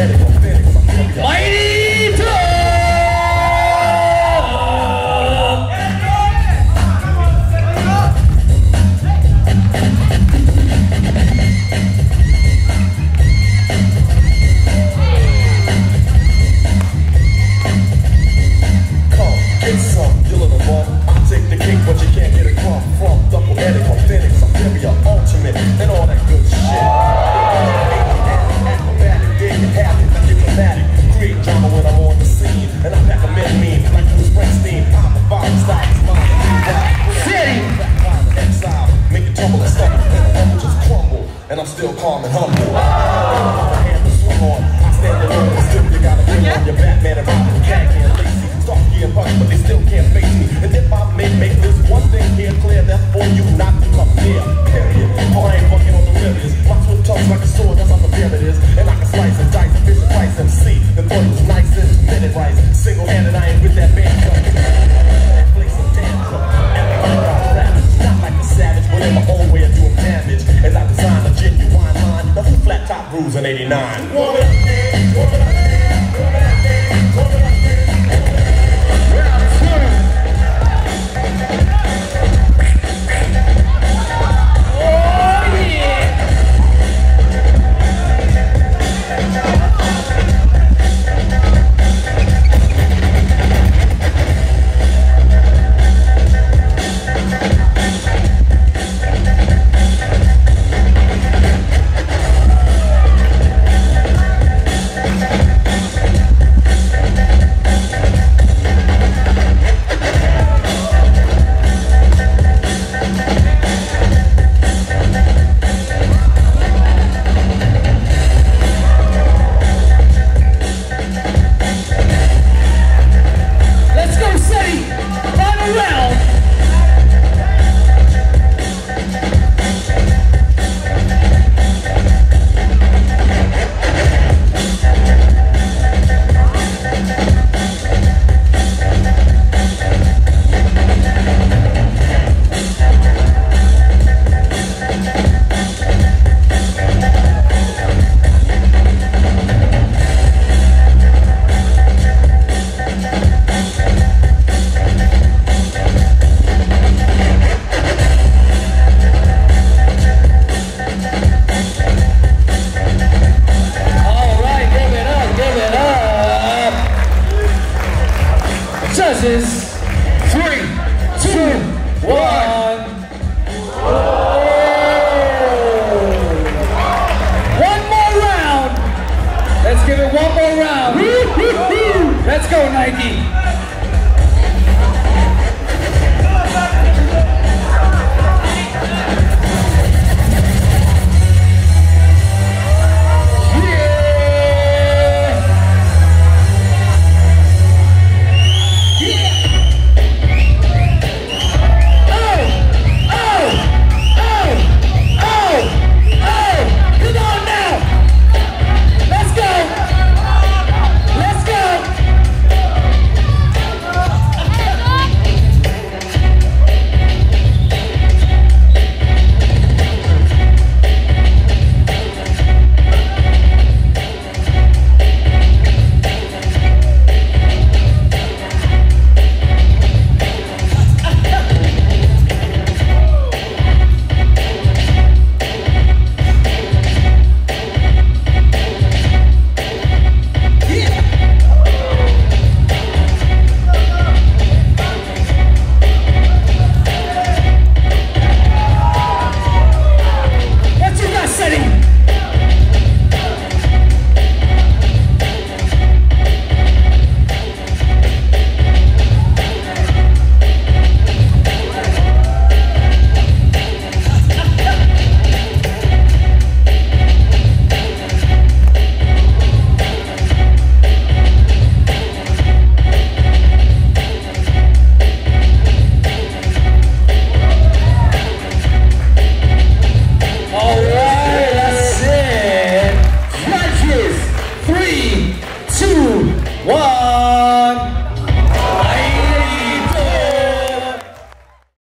ser still calm and humble. I stand alone, still you gotta your Batman and Robin, and but they still can't face me. And if I may make this one thing here clear, that's for you not to. Oh, I ain't on the. My tongue's like a sword. And I can slice and dice, fish and price. And thought it was nice and minute rice. Single handed, I in 89. Woman, woman, Nike.